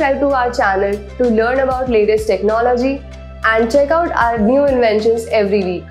Subscribe to our channel to learn about latest technology and check out our new inventions every week.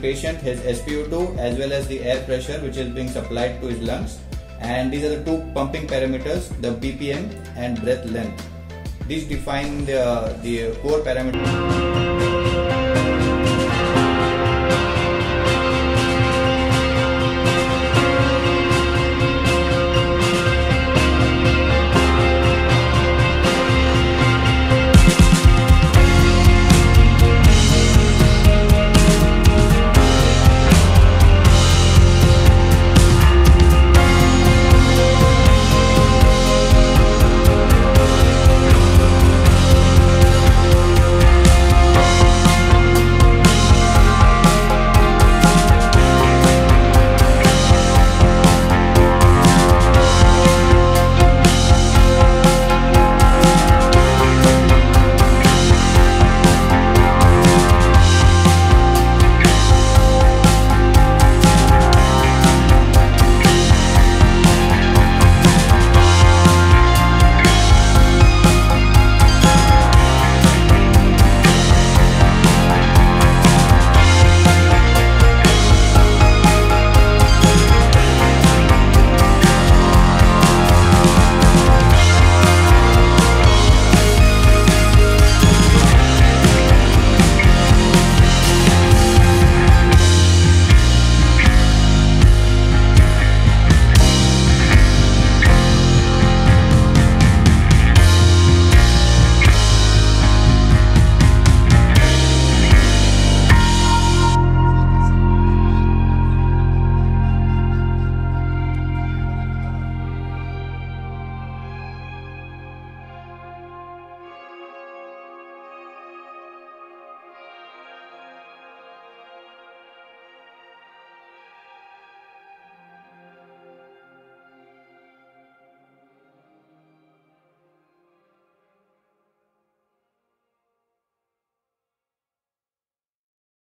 Patient his SpO2 as well as the air pressure which is being supplied to his lungs and these are the two pumping parameters the BPM and breath length. These define the, the core parameters.